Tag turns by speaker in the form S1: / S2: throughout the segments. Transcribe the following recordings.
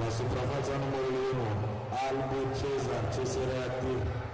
S1: La suprafața numărului 1, Albu Cezar, CSR Activ.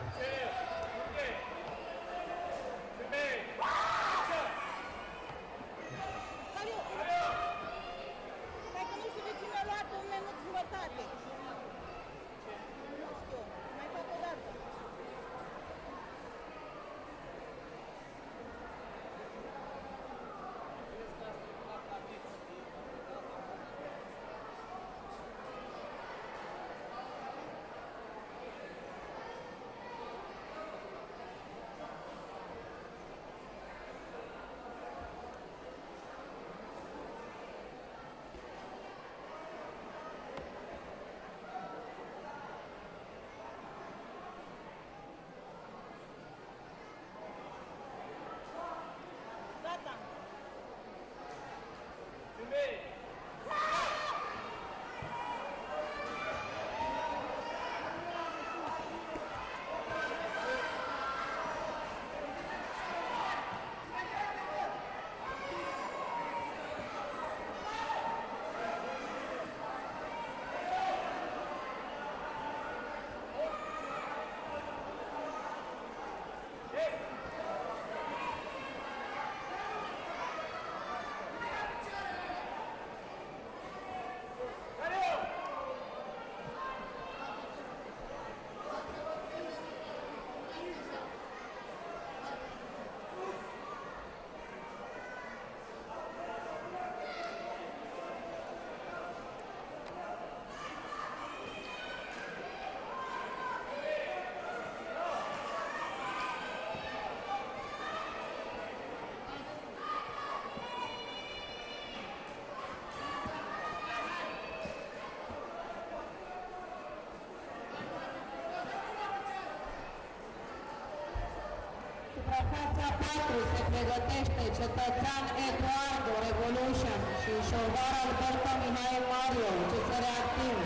S2: Suprafața 4 se pregătește cetățean Eduardo Revolution și șovar Alberto Mihai Mario, CSR Activ.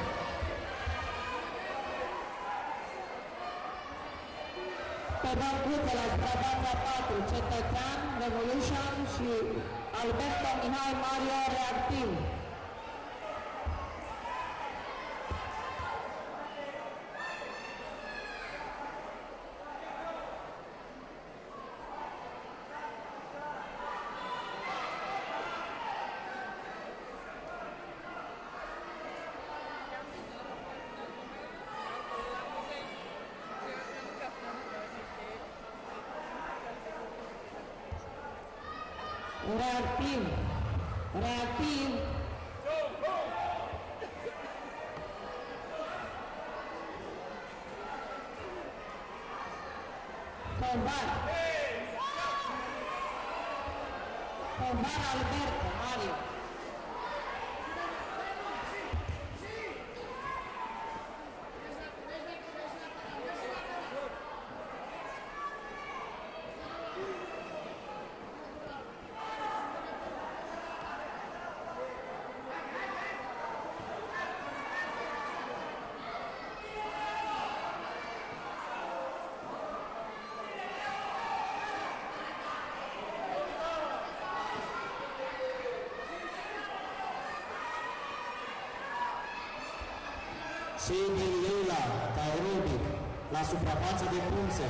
S2: Pe băncuțe la suprafața 4, cetățean Revolution și Alberto Mihai Mario Reactiv. Reactiv. Reactiv. Salvar. Salvar Alberto Mario.
S1: Cindy Leila, Tairobic, la suprafață de punțe.